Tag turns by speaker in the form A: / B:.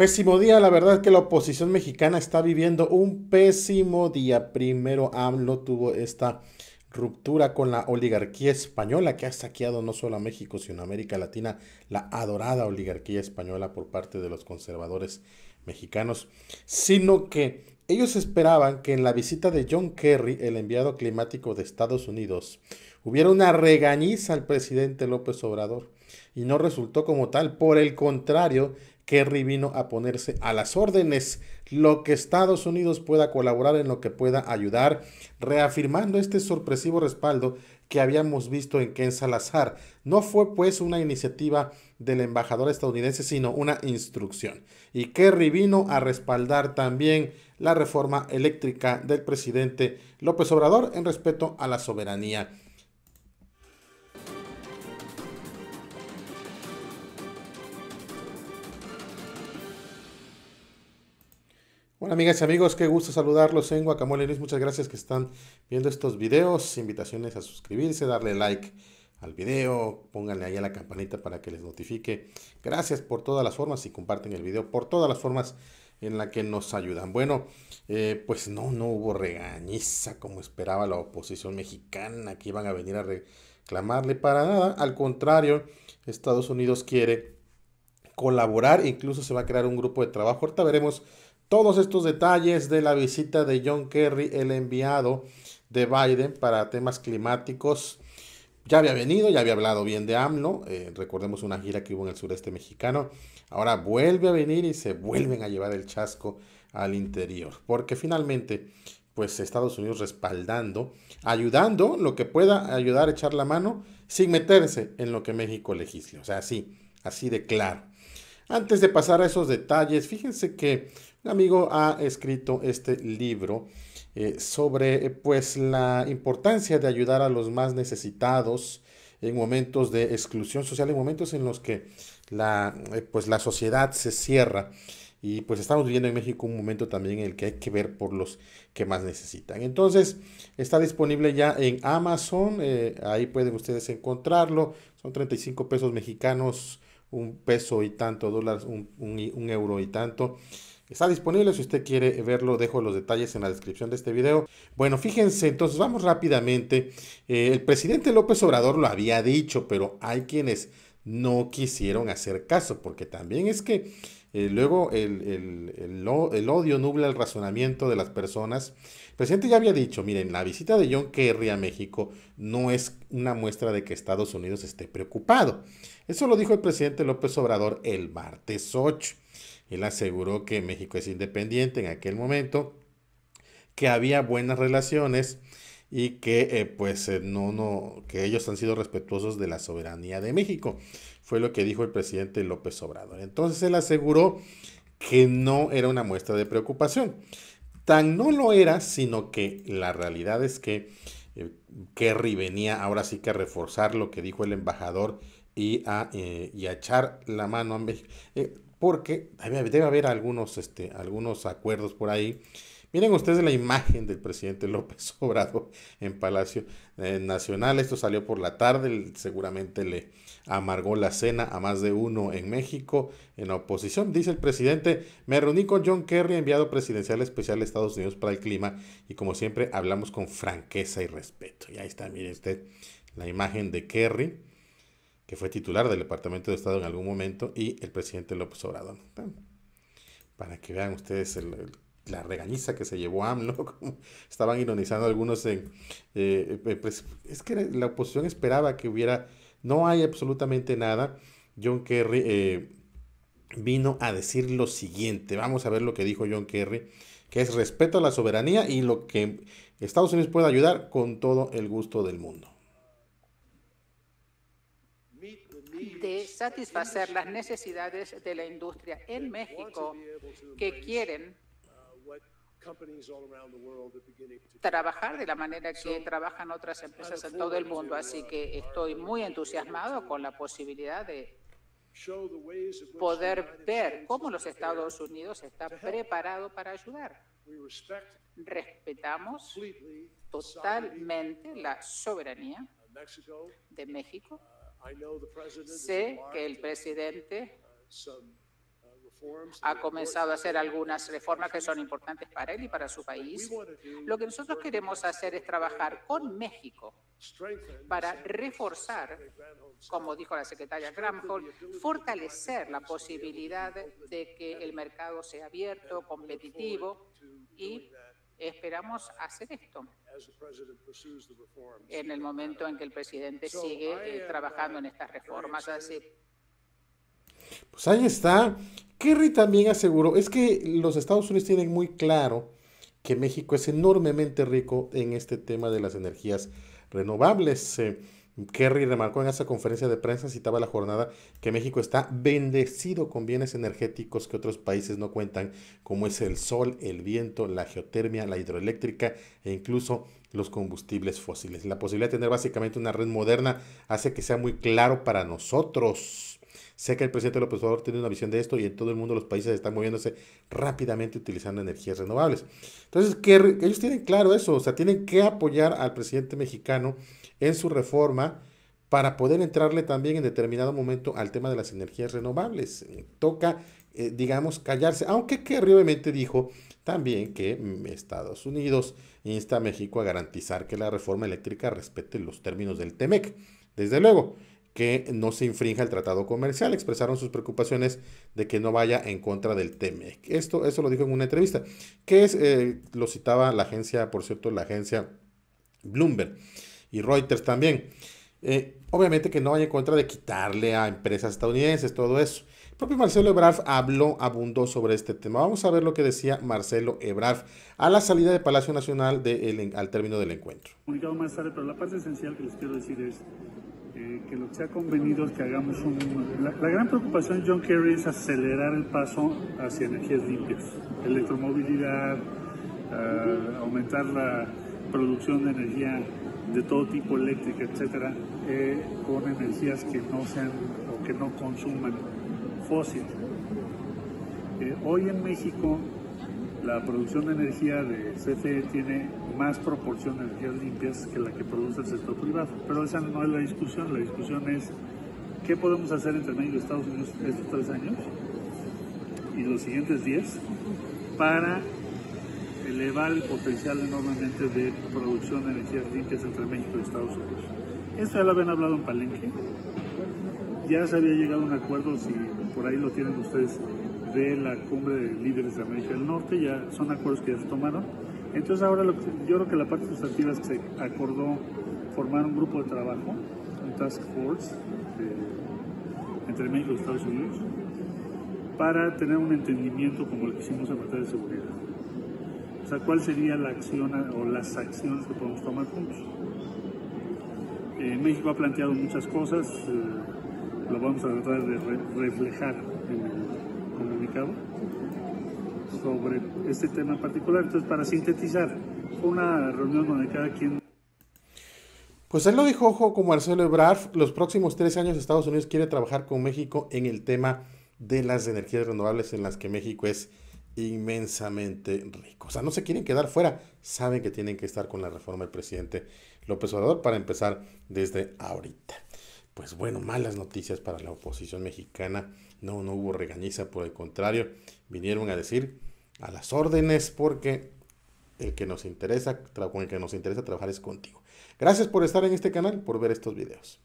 A: Pésimo día, la verdad que la oposición mexicana está viviendo un pésimo día. Primero AMLO tuvo esta ruptura con la oligarquía española que ha saqueado no solo a México, sino a América Latina, la adorada oligarquía española por parte de los conservadores mexicanos, sino que ellos esperaban que en la visita de John Kerry, el enviado climático de Estados Unidos, hubiera una regañiza al presidente López Obrador y no resultó como tal. Por el contrario, Kerry vino a ponerse a las órdenes, lo que Estados Unidos pueda colaborar en lo que pueda ayudar, reafirmando este sorpresivo respaldo que habíamos visto en Ken Salazar. No fue pues una iniciativa del embajador estadounidense, sino una instrucción. Y Kerry vino a respaldar también la reforma eléctrica del presidente López Obrador en respeto a la soberanía Bueno, amigas y amigos, qué gusto saludarlos en Guacamole News. Muchas gracias que están viendo estos videos. Invitaciones a suscribirse, darle like al video, pónganle ahí a la campanita para que les notifique. Gracias por todas las formas y comparten el video por todas las formas en la que nos ayudan. Bueno, eh, pues no, no hubo regañiza como esperaba la oposición mexicana que iban a venir a reclamarle para nada. Al contrario, Estados Unidos quiere colaborar, incluso se va a crear un grupo de trabajo. Ahorita veremos todos estos detalles de la visita de John Kerry, el enviado de Biden para temas climáticos. Ya había venido, ya había hablado bien de AMLO, eh, recordemos una gira que hubo en el sureste mexicano. Ahora vuelve a venir y se vuelven a llevar el chasco al interior, porque finalmente, pues Estados Unidos respaldando, ayudando lo que pueda ayudar a echar la mano sin meterse en lo que México legisle. O sea, así, así de claro. Antes de pasar a esos detalles, fíjense que un amigo ha escrito este libro eh, sobre eh, pues la importancia de ayudar a los más necesitados en momentos de exclusión social, en momentos en los que la, eh, pues la sociedad se cierra. Y pues estamos viviendo en México un momento también en el que hay que ver por los que más necesitan. Entonces, está disponible ya en Amazon, ahí pueden ustedes encontrarlo. Son 35 pesos mexicanos, un peso y tanto, dólares, un, un euro y tanto. Está disponible si usted quiere verlo, dejo los detalles en la descripción de este video. Bueno, fíjense, entonces vamos rápidamente. Eh, el presidente López Obrador lo había dicho, pero hay quienes no quisieron hacer caso, porque también es que eh, luego el, el, odio nubla el razonamiento de las personas. El presidente ya había dicho, miren, la visita de John Kerry a México no es una muestra de que Estados Unidos esté preocupado. Eso lo dijo el presidente López Obrador el martes 8. Él aseguró que México es independiente en aquel momento, que había buenas relaciones y que eh, pues eh, no, no, que ellos han sido respetuosos de la soberanía de México. Fue lo que dijo el presidente López Obrador. Entonces él aseguró que no era una muestra de preocupación. Tan no lo era, sino que la realidad es que eh, Kerry venía ahora sí que a reforzar lo que dijo el embajador y a, y a echar la mano a México porque debe, haber algunos, este, algunos acuerdos por ahí. Miren ustedes la imagen del presidente López Obrador en Palacio eh, Nacional. Esto salió por la tarde, seguramente le amargó la cena a más de uno en México en oposición. Dice el presidente, me reuní con John Kerry, enviado presidencial especial de Estados Unidos para el clima, y como siempre hablamos con franqueza y respeto. Y ahí está, mire usted la imagen de Kerry que fue titular del Departamento de Estado en algún momento, y el presidente López Obrador. Para que vean ustedes la regañiza que se llevó AMLO, como estaban ironizando algunos en... Eh, eh, pues, es que la oposición esperaba que hubiera... No hay absolutamente nada. John Kerry eh, vino a decir lo siguiente. Vamos a ver lo que dijo John Kerry, que es respeto a la soberanía y lo que Estados Unidos puede ayudar con todo el gusto del mundo.
B: De satisfacer las necesidades de la industria en México que quieren trabajar de la manera que trabajan otras empresas en todo el mundo. Así que estoy muy entusiasmado con la posibilidad de poder ver cómo los Estados Unidos están preparados para ayudar. Respetamos totalmente la soberanía de México Sé que el presidente ha comenzado a hacer algunas reformas que son importantes para él y para su país. Lo que nosotros queremos hacer es trabajar con México para reforzar, como dijo la secretaria Granholm, fortalecer la posibilidad de que el mercado sea abierto, competitivo y esperamos hacer esto en el momento en que el presidente sigue eh, trabajando en estas reformas. Así,
A: pues ahí está. Kerry también aseguró, es que los Estados Unidos tienen muy claro que México es enormemente rico en este tema de las energías renovables. Eh, Kerry remarcó en esa conferencia de prensa, citaba la jornada, que México está bendecido con bienes energéticos que otros países no cuentan, como es el sol, el viento, la geotermia, la hidroeléctrica e incluso los combustibles fósiles. La posibilidad de tener básicamente una red moderna hace que sea muy claro para nosotros Sé que el presidente López Obrador tiene una visión de esto y en todo el mundo los países están moviéndose rápidamente utilizando energías renovables. Entonces, que ellos tienen claro eso, o sea, tienen que apoyar al presidente mexicano en su reforma para poder entrarle también en determinado momento al tema de las energías renovables. Toca, eh, digamos, callarse, aunque Kerry obviamente dijo también que mm, Estados Unidos insta a México a garantizar que la reforma eléctrica respete los términos del TEMEC. Desde luego, que no se infrinja el tratado comercial. Expresaron sus preocupaciones de que no vaya en contra del TEMEC. Esto, eso lo dijo en una entrevista, que es, eh, lo citaba la agencia, por cierto, la agencia Bloomberg y Reuters también. Eh, obviamente que no vaya en contra de quitarle a empresas estadounidenses todo eso. El propio Marcelo Ebrard habló, abundó sobre este tema. Vamos a ver lo que decía Marcelo Ebrard a la salida de Palacio Nacional al término del encuentro.
C: Comunicado más tarde, pero la parte esencial que les quiero decir es lo que se ha convenido que hagamos. La, gran preocupación de John Kerry es acelerar el paso hacia energías limpias, electromovilidad, ah, aumentar la producción de energía de todo tipo eléctrica, etcétera, eh, con energías que no sean o que no consuman fósil. Eh, hoy en México la producción de energía de CFE tiene más proporción de energías limpias que la que produce el sector privado. Pero esa no es la discusión, la discusión es qué podemos hacer entre México y Estados Unidos estos tres años y los siguientes diez para elevar el potencial enormemente de producción de energías limpias entre México y Estados Unidos. Esto ya lo habían hablado en Palenque. Ya se había llegado a un acuerdo, si por ahí lo tienen ustedes, de la cumbre de líderes de América del Norte, ya son acuerdos que ya se tomaron. Entonces ahora yo creo que la parte sustantiva es que se acordó formar un grupo de trabajo, un task force entre México y Estados Unidos, para tener un entendimiento como el que hicimos en materia de seguridad. Sea, cuál sería la acción o las acciones que podemos tomar juntos. Eh, México ha planteado muchas cosas, eh, lo vamos a tratar de reflejar en el sobre este tema en particular. Entonces, para sintetizar, fue una reunión donde cada quien...
A: Pues él lo dijo, ojo, como Marcelo Ebrard, los próximos tres años Estados Unidos quiere trabajar con México en el tema de las energías renovables en las que México es inmensamente rico. O sea, no se quieren quedar fuera, saben que tienen que estar con la reforma del presidente López Obrador para empezar desde ahorita. Pues bueno, malas noticias para la oposición mexicana no, no hubo regañiza, por el contrario, vinieron a decir a las órdenes porque el que nos interesa, con el que nos interesa trabajar es contigo. Gracias por estar en este canal, por ver estos videos.